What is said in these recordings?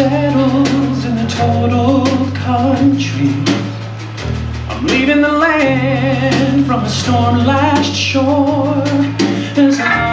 settles in the total country. I'm leaving the land from a storm-lashed shore. As I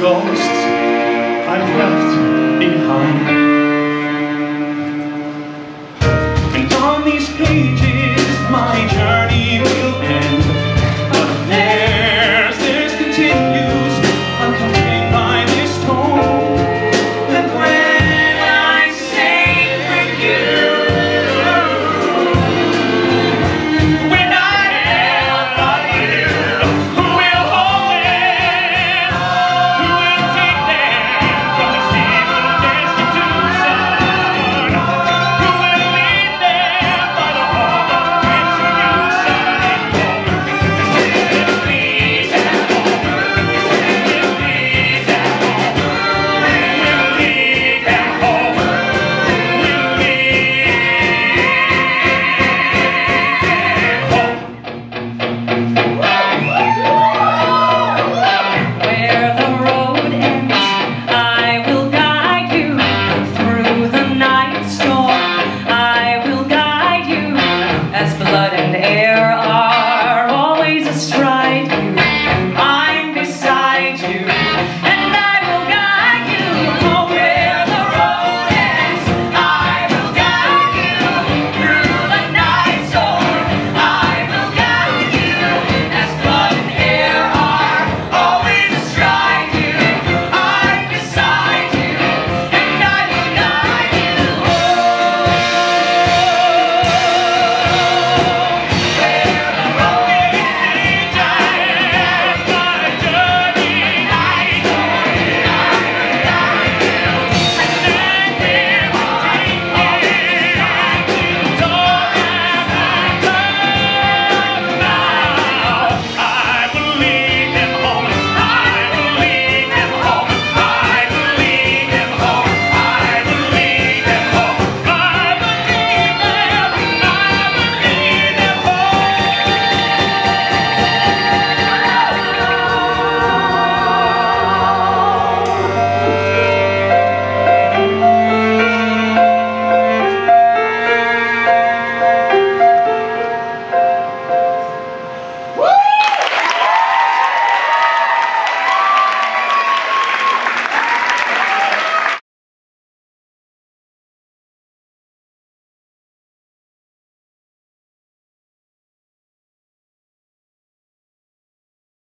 gone.